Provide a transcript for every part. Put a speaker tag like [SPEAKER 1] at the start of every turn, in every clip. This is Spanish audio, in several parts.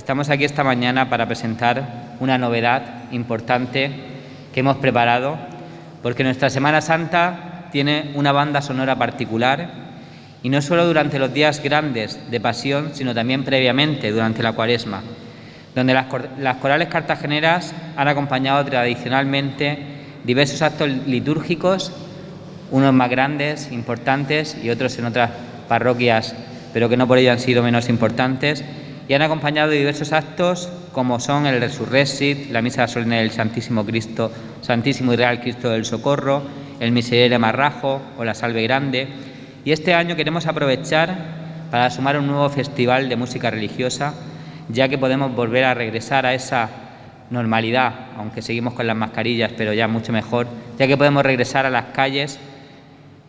[SPEAKER 1] Estamos aquí esta mañana para presentar una novedad importante que hemos preparado, porque nuestra Semana Santa tiene una banda sonora particular y no solo durante los días grandes de pasión, sino también previamente durante la cuaresma, donde las, corales cartageneras han acompañado tradicionalmente diversos actos litúrgicos, unos más grandes, importantes y otros en otras parroquias, pero que no por ello han sido menos importantes, y han acompañado diversos actos como son el Resurrexit, la Misa Solemne del Santísimo Cristo, Santísimo y Real Cristo del Socorro, el Miserere Marrajo o la Salve Grande. Y este año queremos aprovechar para sumar un nuevo festival de música religiosa, ya que podemos volver a regresar a esa normalidad, aunque seguimos con las mascarillas, pero ya mucho mejor, ya que podemos regresar a las calles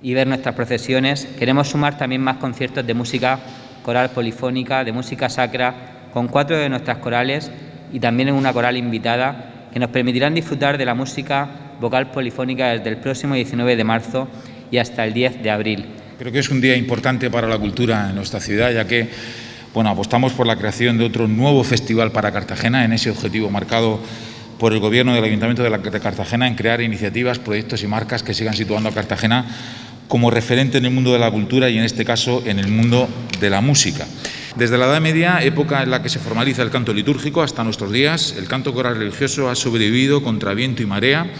[SPEAKER 1] y ver nuestras procesiones. Queremos sumar también más conciertos de música coral polifónica de música sacra con cuatro de nuestras corales y también en una coral invitada que nos permitirán disfrutar de la música vocal polifónica desde el próximo 19 de marzo y hasta el 10 de abril.
[SPEAKER 2] Creo que es un día importante para la cultura en nuestra ciudad, ya que bueno, apostamos por la creación de otro nuevo festival para Cartagena en ese objetivo marcado por el Gobierno del Ayuntamiento de, de Cartagena en crear iniciativas, proyectos y marcas que sigan situando a Cartagena como referente en el mundo de la cultura y en este caso en el mundo de la música. Desde la Edad Media, época en la que se formaliza el canto litúrgico, hasta nuestros días, el canto coral religioso ha sobrevivido contra viento y marea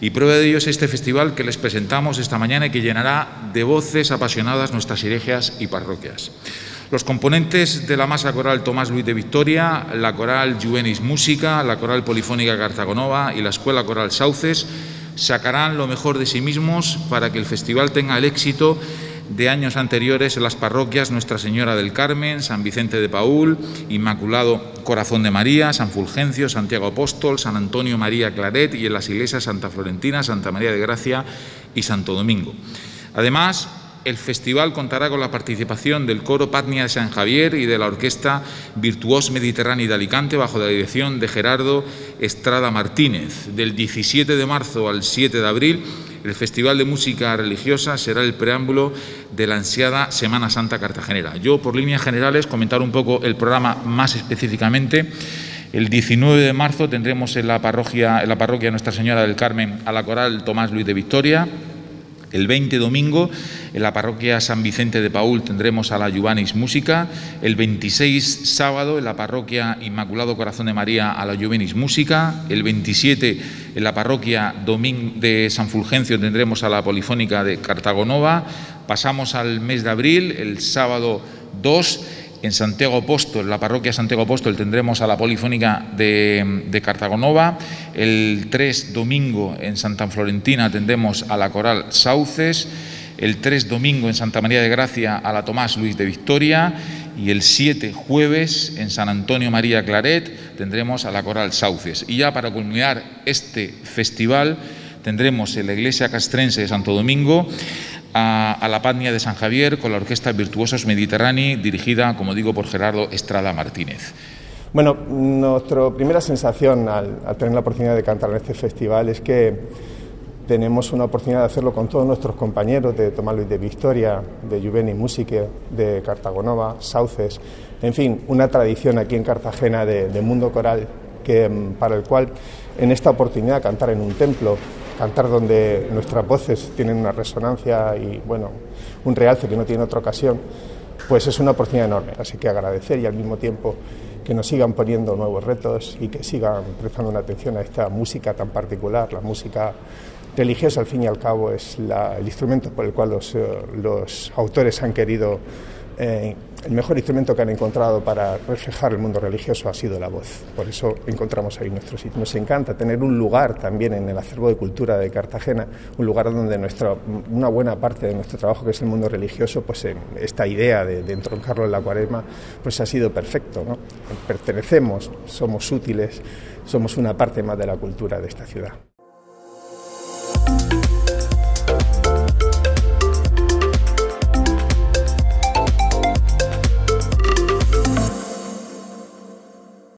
[SPEAKER 2] y prueba de ello es este festival que les presentamos esta mañana y que llenará de voces apasionadas nuestras iglesias y parroquias. Los componentes de la masa coral Tomás Luis de Victoria, la coral Juvenis Música, la coral polifónica Cartagonova y la escuela coral Sauces sacarán lo mejor de sí mismos para que el festival tenga el éxito de años anteriores en las parroquias Nuestra Señora del Carmen, San Vicente de Paul, Inmaculado Corazón de María, San Fulgencio, Santiago Apóstol, San Antonio María Claret y en las iglesias Santa Florentina, Santa María de Gracia y Santo Domingo. Además, el festival contará con la participación del coro Patnia de San Javier y de la orquesta Virtuos Mediterránea de Alicante bajo la dirección de Gerardo Estrada Martínez. Del 17 de marzo al 7 de abril, el Festival de Música Religiosa será el preámbulo de la ansiada Semana Santa Cartagenera. Yo, por líneas generales, comentar un poco el programa más específicamente. El 19 de marzo tendremos en la parroquia, en la parroquia Nuestra Señora del Carmen a la coral Tomás Luis de Victoria. El 20 domingo en la parroquia San Vicente de Paul tendremos a la Juvanis Música. El 26 sábado en la parroquia Inmaculado Corazón de María a la Juvenis Música. El 27 en la parroquia de San Fulgencio tendremos a la Polifónica de Cartagonova. Pasamos al mes de abril, el sábado 2 en Santiago Apóstol, en la parroquia Santiago Apóstol, tendremos a la Polifónica de, de, Cartagonova. El 3 domingo en Santa Florentina tendremos a la coral Sauces. El 3 domingo en Santa María de Gracia a la Tomás Luis de Victoria. Y el 7 jueves en San Antonio María Claret tendremos a la coral Sauces. Y ya para culminar este festival tendremos en la iglesia castrense de Santo Domingo a, la Patnia de San Javier con la Orquesta Virtuosos Mediterránea, dirigida, como digo, por Gerardo Estrada Martínez.
[SPEAKER 3] Bueno, nuestra primera sensación al, tener la oportunidad de cantar en este festival es que tenemos una oportunidad de hacerlo con todos nuestros compañeros de Tomás Luis de Victoria, de Juveni Musique, de Cartagonova, Sauces, en fin, una tradición aquí en Cartagena de, de mundo coral que, mm, para el cual en esta oportunidad cantar en un templo cantar donde nuestras voces tienen una resonancia y bueno, un realce que no tiene otra ocasión, pues es una oportunidad enorme. Así que agradecer y al mismo tiempo que nos sigan poniendo nuevos retos y que sigan prestando una atención a esta música tan particular, la música religiosa al fin y al cabo es el instrumento por el cual los, eh, los autores han querido eh, el mejor instrumento que han encontrado para reflejar el mundo religioso ha sido la voz. Por eso encontramos ahí nuestro sitio. Nos encanta tener un lugar también en el acervo de cultura de Cartagena, un lugar donde nuestra, una buena parte de nuestro trabajo, que es el mundo religioso, pues esta idea de, de, entroncarlo en la cuaresma, pues ha sido perfecto. ¿no? Pertenecemos, somos útiles, somos una parte más de la cultura de esta ciudad.